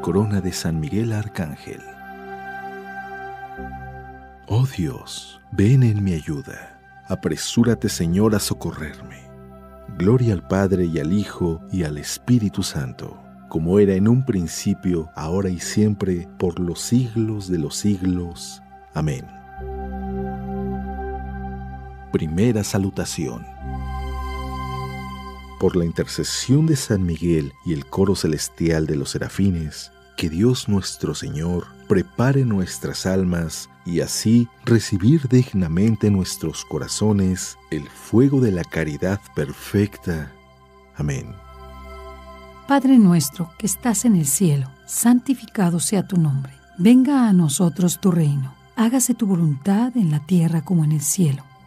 Corona de San Miguel Arcángel. Oh Dios, ven en mi ayuda. Apresúrate, Señor, a socorrerme. Gloria al Padre y al Hijo y al Espíritu Santo, como era en un principio, ahora y siempre, por los siglos de los siglos. Amén. Primera salutación. Por la intercesión de San Miguel y el coro celestial de los serafines, que Dios nuestro Señor prepare nuestras almas y así recibir dignamente en nuestros corazones el fuego de la caridad perfecta. Amén. Padre nuestro que estás en el cielo, santificado sea tu nombre. Venga a nosotros tu reino. Hágase tu voluntad en la tierra como en el cielo.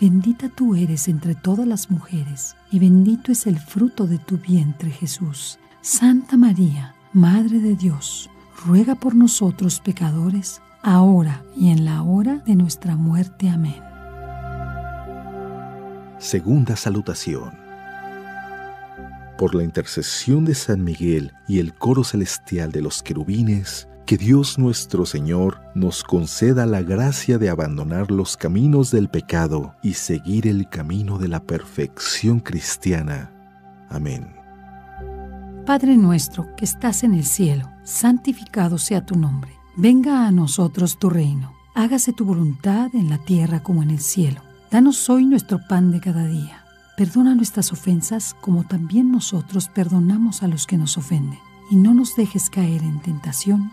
Bendita tú eres entre todas las mujeres, y bendito es el fruto de tu vientre Jesús. Santa María, Madre de Dios, ruega por nosotros pecadores, ahora y en la hora de nuestra muerte. Amén. Segunda salutación. Por la intercesión de San Miguel y el coro celestial de los querubines, que Dios nuestro Señor nos conceda la gracia de abandonar los caminos del pecado y seguir el camino de la perfección cristiana. Amén. Padre nuestro que estás en el cielo, santificado sea tu nombre. Venga a nosotros tu reino. Hágase tu voluntad en la tierra como en el cielo. Danos hoy nuestro pan de cada día. Perdona nuestras ofensas como también nosotros perdonamos a los que nos ofenden. Y no nos dejes caer en tentación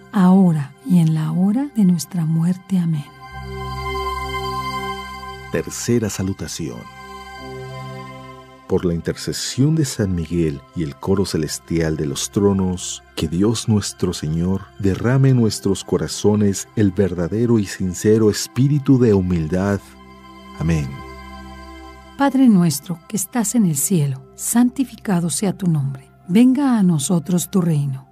ahora y en la hora de nuestra muerte. Amén. Tercera salutación por la intercesión de San Miguel y el coro celestial de los tronos, que Dios nuestro Señor derrame en nuestros corazones el verdadero y sincero espíritu de humildad. Amén. Padre nuestro que estás en el cielo, santificado sea tu nombre. Venga a nosotros tu reino.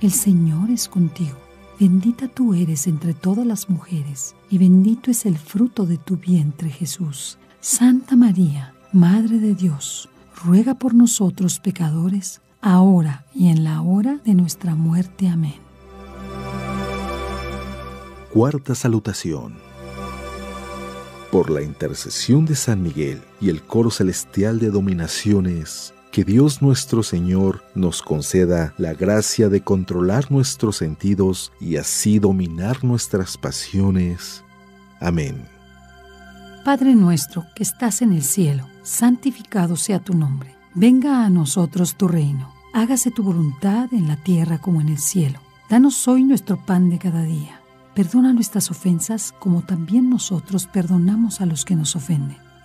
el Señor es contigo. Bendita tú eres entre todas las mujeres, y bendito es el fruto de tu vientre Jesús. Santa María, Madre de Dios, ruega por nosotros pecadores, ahora y en la hora de nuestra muerte. Amén. Cuarta salutación. Por la intercesión de San Miguel y el coro celestial de dominaciones, que Dios nuestro Señor nos conceda la gracia de controlar nuestros sentidos y así dominar nuestras pasiones. Amén. Padre nuestro que estás en el cielo, santificado sea tu nombre. Venga a nosotros tu reino. Hágase tu voluntad en la tierra como en el cielo. Danos hoy nuestro pan de cada día. Perdona nuestras ofensas como también nosotros perdonamos a los que nos ofenden.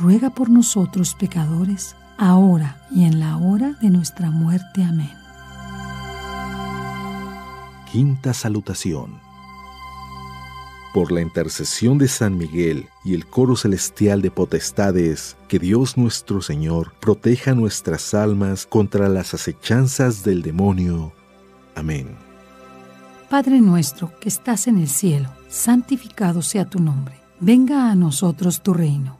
ruega por nosotros pecadores, ahora y en la hora de nuestra muerte. Amén. Quinta salutación por la intercesión de San Miguel y el coro celestial de potestades, que Dios nuestro Señor proteja nuestras almas contra las acechanzas del demonio. Amén. Padre nuestro que estás en el cielo, santificado sea tu nombre. Venga a nosotros tu reino.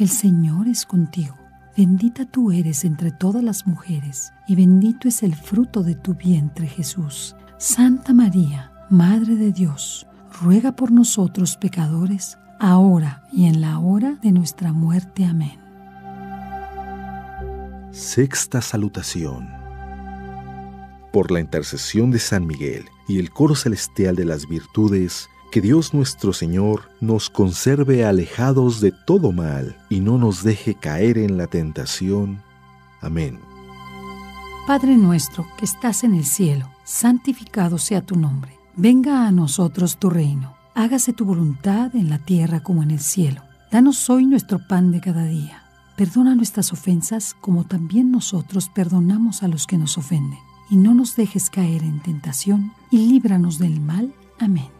el Señor es contigo. Bendita tú eres entre todas las mujeres, y bendito es el fruto de tu vientre Jesús. Santa María, Madre de Dios, ruega por nosotros pecadores, ahora y en la hora de nuestra muerte. Amén. Sexta salutación. Por la intercesión de San Miguel y el coro celestial de las virtudes, que Dios nuestro Señor nos conserve alejados de todo mal y no nos deje caer en la tentación. Amén. Padre nuestro que estás en el cielo, santificado sea tu nombre Venga a nosotros tu reino, hágase tu voluntad en la tierra como en el cielo. Danos hoy nuestro pan de cada día. Perdona nuestras ofensas como también nosotros perdonamos a los que nos ofenden. Y no nos dejes caer en tentación y líbranos del mal. Amén.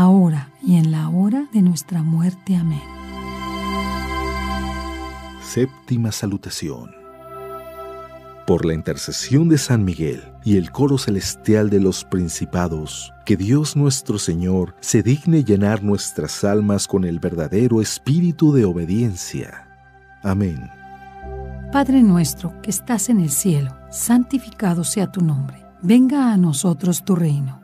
ahora y en la hora de nuestra muerte. Amén. Séptima salutación. Por la intercesión de San Miguel y el coro celestial de los principados, que Dios nuestro Señor se digne llenar nuestras almas con el verdadero espíritu de obediencia. Amén. Padre nuestro que estás en el cielo, santificado sea tu nombre. Venga a nosotros tu reino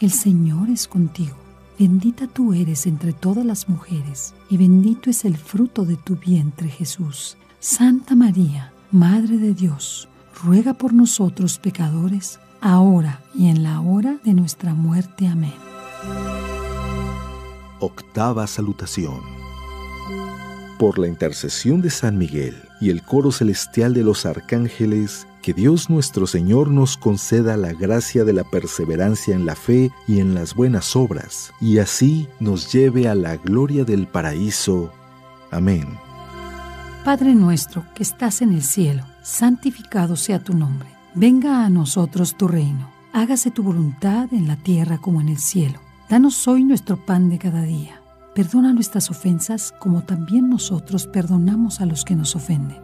el Señor es contigo. Bendita tú eres entre todas las mujeres, y bendito es el fruto de tu vientre Jesús. Santa María, Madre de Dios, ruega por nosotros pecadores, ahora y en la hora de nuestra muerte. Amén. Octava salutación. Por la intercesión de San Miguel y el coro celestial de los arcángeles, que Dios nuestro Señor nos conceda la gracia de la perseverancia en la fe y en las buenas obras, y así nos lleve a la gloria del paraíso. Amén. Padre nuestro que estás en el cielo, santificado sea tu nombre. Venga a nosotros tu reino. Hágase tu voluntad en la tierra como en el cielo. Danos hoy nuestro pan de cada día. Perdona nuestras ofensas como también nosotros perdonamos a los que nos ofenden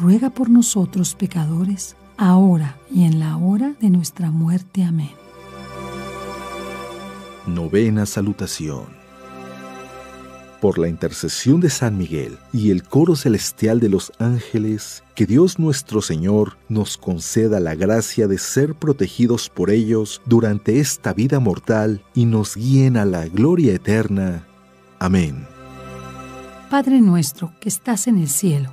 ruega por nosotros pecadores, ahora y en la hora de nuestra muerte. Amén. Novena Salutación. Por la intercesión de San Miguel y el coro celestial de los ángeles, que Dios nuestro Señor nos conceda la gracia de ser protegidos por ellos durante esta vida mortal y nos guíen a la gloria eterna. Amén. Padre nuestro que estás en el cielo,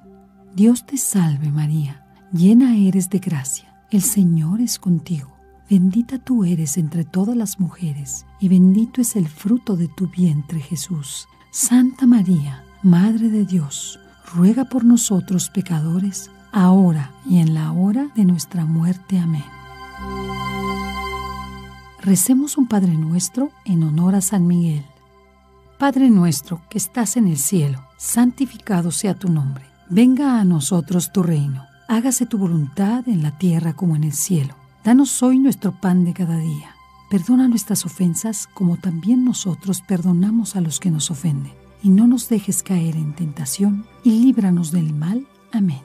Dios te salve María, llena eres de gracia, el Señor es contigo. Bendita tú eres entre todas las mujeres, y bendito es el fruto de tu vientre Jesús. Santa María, Madre de Dios, ruega por nosotros pecadores, ahora y en la hora de nuestra muerte. Amén. Recemos un Padre nuestro en honor a San Miguel. Padre nuestro que estás en el cielo, santificado sea tu nombre. Venga a nosotros tu reino. Hágase tu voluntad en la tierra como en el cielo. Danos hoy nuestro pan de cada día. Perdona nuestras ofensas como también nosotros perdonamos a los que nos ofenden. Y no nos dejes caer en tentación y líbranos del mal. Amén.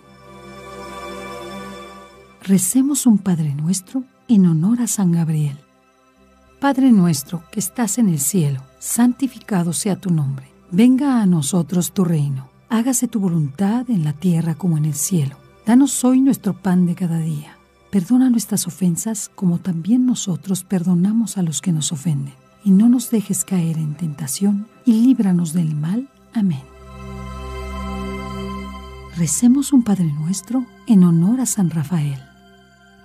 Recemos un Padre nuestro en honor a San Gabriel. Padre nuestro que estás en el cielo, santificado sea tu nombre. Venga a nosotros tu reino. Hágase tu voluntad en la tierra como en el cielo. Danos hoy nuestro pan de cada día. Perdona nuestras ofensas como también nosotros perdonamos a los que nos ofenden. Y no nos dejes caer en tentación y líbranos del mal. Amén. Recemos un Padre nuestro en honor a San Rafael.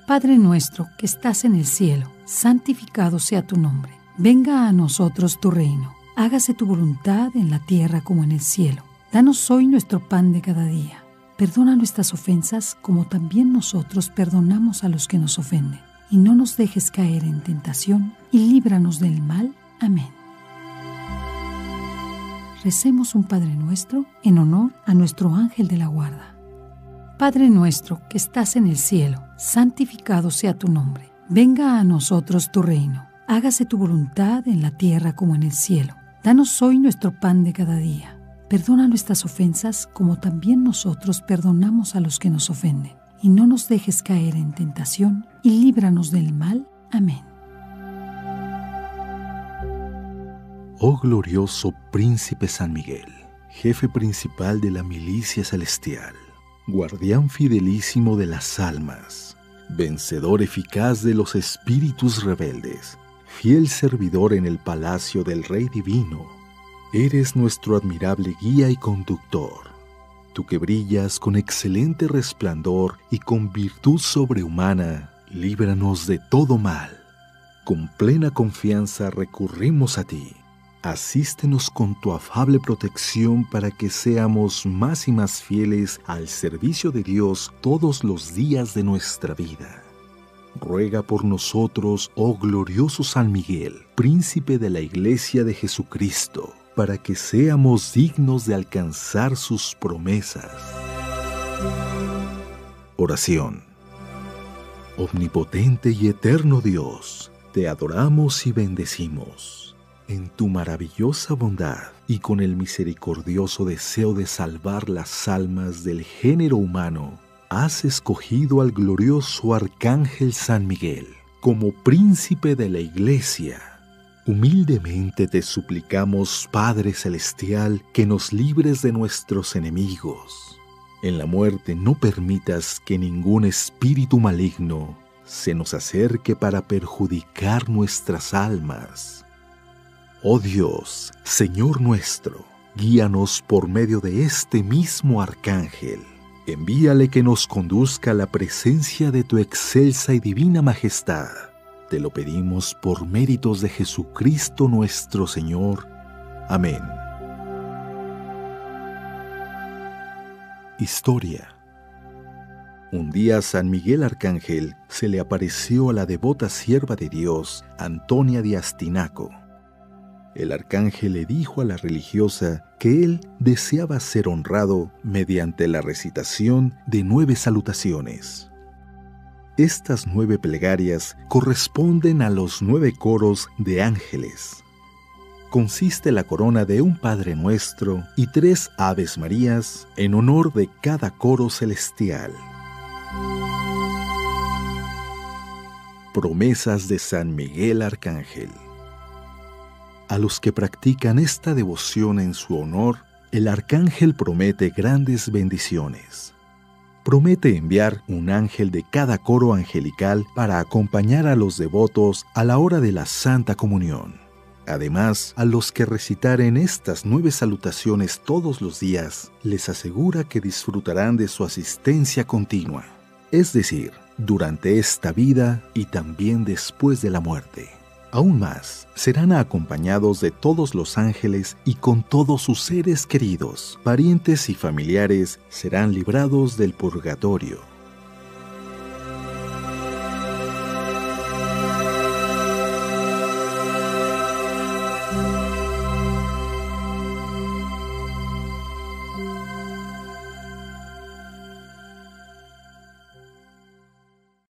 Padre nuestro que estás en el cielo, santificado sea tu nombre. Venga a nosotros tu reino. Hágase tu voluntad en la tierra como en el cielo. Danos hoy nuestro pan de cada día. Perdona nuestras ofensas como también nosotros perdonamos a los que nos ofenden. Y no nos dejes caer en tentación y líbranos del mal. Amén. Recemos un Padre nuestro en honor a nuestro ángel de la guarda. Padre nuestro que estás en el cielo, santificado sea tu nombre. Venga a nosotros tu reino. Hágase tu voluntad en la tierra como en el cielo. Danos hoy nuestro pan de cada día. Perdona nuestras ofensas como también nosotros perdonamos a los que nos ofenden. Y no nos dejes caer en tentación y líbranos del mal. Amén. Oh glorioso príncipe San Miguel, jefe principal de la milicia celestial guardián fidelísimo de las almas, vencedor eficaz de los espíritus rebeldes, fiel servidor en el palacio del Rey Divino, eres nuestro admirable guía y conductor. Tú que brillas con excelente resplandor y con virtud sobrehumana, líbranos de todo mal. Con plena confianza recurrimos a ti Asístenos con tu afable protección para que seamos más y más fieles al servicio de Dios todos los días de nuestra vida. Ruega por nosotros, oh glorioso San Miguel, príncipe de la Iglesia de Jesucristo, para que seamos dignos de alcanzar sus promesas. Oración. Omnipotente y eterno Dios, te adoramos y bendecimos en tu maravillosa bondad y con el misericordioso deseo de salvar las almas del género humano, has escogido al glorioso Arcángel San Miguel como príncipe de la Iglesia. Humildemente te suplicamos, Padre Celestial, que nos libres de nuestros enemigos. En la muerte no permitas que ningún espíritu maligno se nos acerque para perjudicar nuestras almas Oh Dios, Señor nuestro, guíanos por medio de este mismo arcángel. Envíale que nos conduzca a la presencia de tu excelsa y divina majestad. Te lo pedimos por méritos de Jesucristo nuestro Señor. Amén. Historia un día San Miguel Arcángel se le apareció a la devota sierva de Dios, Antonia de Astinaco el arcángel le dijo a la religiosa que él deseaba ser honrado mediante la recitación de nueve salutaciones. Estas nueve plegarias corresponden a los nueve coros de ángeles. Consiste la corona de un Padre Nuestro y tres Aves Marías en honor de cada coro celestial. Promesas de San Miguel Arcángel. A los que practican esta devoción en su honor, el arcángel promete grandes bendiciones. Promete enviar un ángel de cada coro angelical para acompañar a los devotos a la hora de la Santa Comunión. Además, a los que recitaren estas nueve salutaciones todos los días, les asegura que disfrutarán de su asistencia continua, es decir, durante esta vida y también después de la muerte. Aún más, serán acompañados de todos los ángeles y con todos sus seres queridos, parientes y familiares serán librados del purgatorio